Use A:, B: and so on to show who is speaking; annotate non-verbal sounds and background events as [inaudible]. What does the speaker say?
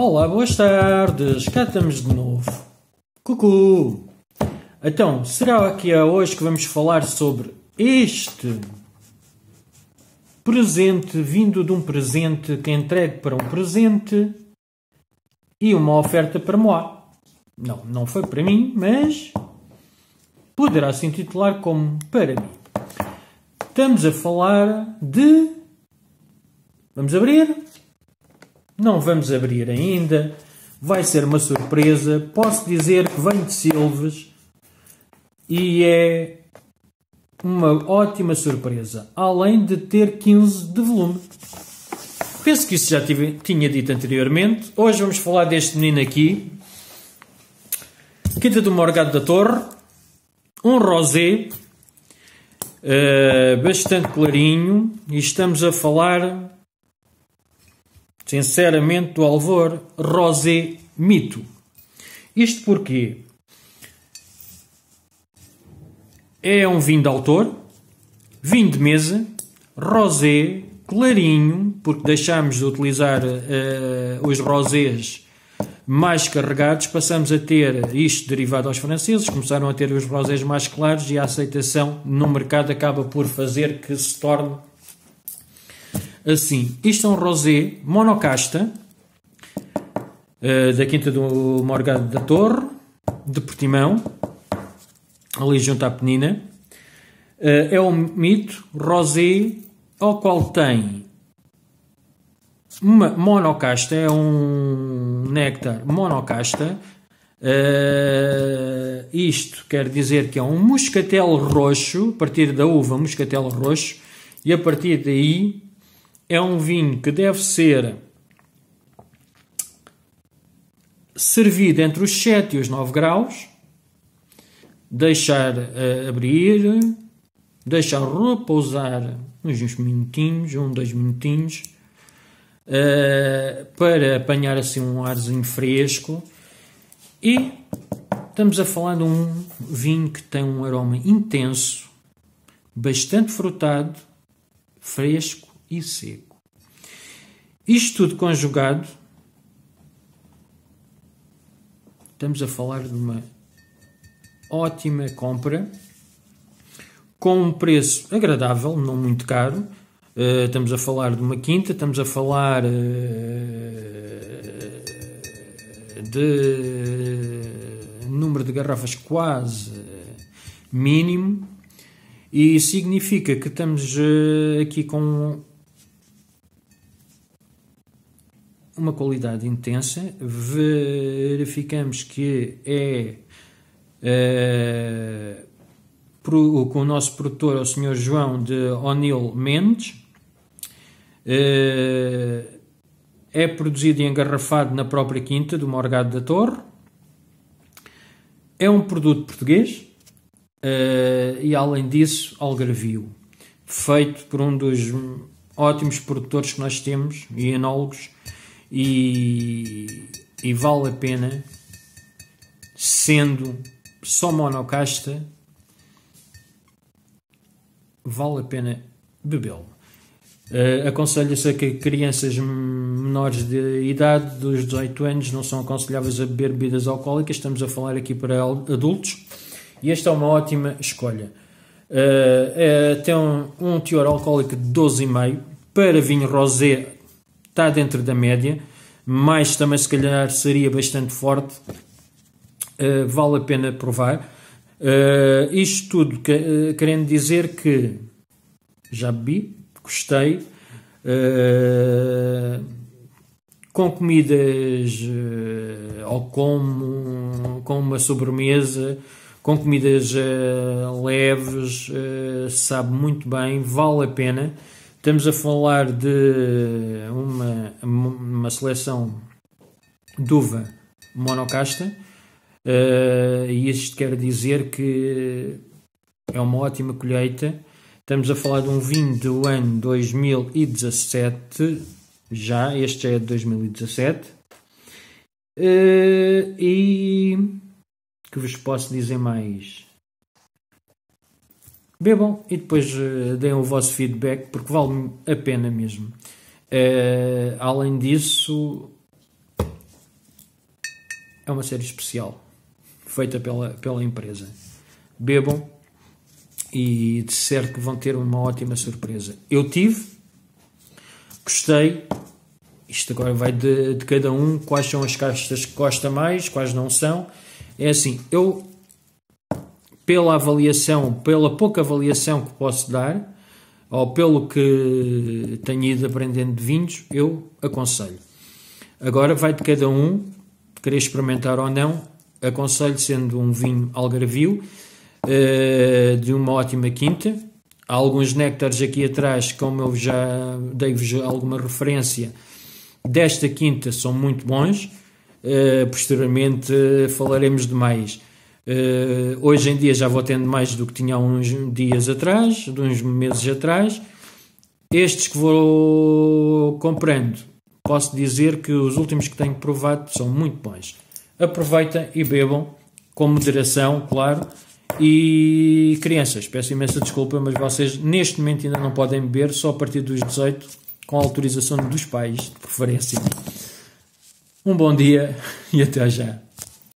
A: Olá, boas tardes, cá estamos de novo. Cucu! Então, será que é hoje que vamos falar sobre este presente vindo de um presente que é entregue para um presente e uma oferta para Moá? Não, não foi para mim, mas poderá se intitular como para mim. Estamos a falar de. Vamos abrir? Não vamos abrir ainda. Vai ser uma surpresa. Posso dizer que vem de Silves e é uma ótima surpresa. Além de ter 15 de volume. Penso que isso já tive, tinha dito anteriormente. Hoje vamos falar deste menino aqui. Quinta do Morgado da Torre. Um rosé. Uh, bastante clarinho. E estamos a falar sinceramente, do Alvor Rosé Mito. Isto porque é um vinho de autor, vinho de mesa, rosé, clarinho, porque deixámos de utilizar uh, os rosés mais carregados, passamos a ter isto derivado aos franceses, começaram a ter os rosés mais claros e a aceitação no mercado acaba por fazer que se torne assim. Isto é um rosé monocasta uh, da Quinta do Morgado da Torre, de Portimão, ali junto à Penina. Uh, é um mito rosé ao qual tem uma monocasta, é um néctar monocasta. Uh, isto quer dizer que é um moscatel roxo, a partir da uva moscatel roxo, e a partir daí é um vinho que deve ser servido entre os 7 e os 9 graus, deixar uh, abrir, deixar repousar uns minutinhos, um, dois minutinhos, uh, para apanhar assim um arzinho fresco e estamos a falar de um vinho que tem um aroma intenso, bastante frutado, fresco e seco. Isto tudo conjugado, estamos a falar de uma ótima compra com um preço agradável, não muito caro. Uh, estamos a falar de uma quinta, estamos a falar uh, de número de garrafas quase mínimo e significa que estamos uh, aqui com uma qualidade intensa, verificamos que é uh, pro, com o nosso produtor, o Sr. João de O'Neill Mendes, uh, é produzido e engarrafado na própria quinta do Morgado da Torre, é um produto português uh, e, além disso, algarvio, feito por um dos ótimos produtores que nós temos e enólogos e, e vale a pena, sendo só monocasta, vale a pena bebê-lo. Uh, Aconselha-se a que crianças menores de idade, dos 18 anos, não são aconselháveis a beber bebidas alcoólicas. Estamos a falar aqui para adultos. E esta é uma ótima escolha. Uh, é, tem um, um teor alcoólico de 12,5. Para vinho rosé está dentro da média, mas também se calhar seria bastante forte. Uh, vale a pena provar. Uh, isto tudo que, uh, querendo dizer que já bebi, gostei. com comidas ou com, uma sobremesa, com comidas leves, sabe muito bem, vale a pena. Estamos a falar de uma, uma seleção de uva monocasta, uh, e isto quer dizer que é uma ótima colheita. Estamos a falar de um vinho do ano 2017, já, este é de 2017. Uh, eh, e que vos posso dizer mais? Bebam e depois uh, deem o vosso feedback porque vale a pena mesmo. Uh, além disso, é uma série especial, feita pela, pela empresa. Bebam e de certo que vão ter uma ótima surpresa. Eu tive, gostei, isto agora vai de, de cada um, quais são as caixas que gosta mais, quais não são. É assim, eu, pela avaliação, pela pouca avaliação que posso dar, ou pelo que tenho ido aprendendo de vinhos, eu aconselho. Agora vai de cada um, querer experimentar ou não, aconselho sendo um vinho algarvio, uh, de uma ótima quinta. Há alguns néctares aqui atrás, como eu já dei-vos alguma referência, desta quinta são muito bons. Uh, posteriormente falaremos de mais. Uh, hoje em dia já vou tendo mais do que tinha há uns dias atrás, de uns meses atrás. Estes que vou comprando, posso dizer que os últimos que tenho provado são muito bons. Aproveitem e bebam, com moderação, claro. E crianças, peço imensa desculpa, mas vocês neste momento ainda não podem beber, só a partir dos 18 com autorização dos pais, de preferência. Um bom dia [laughs] e até já.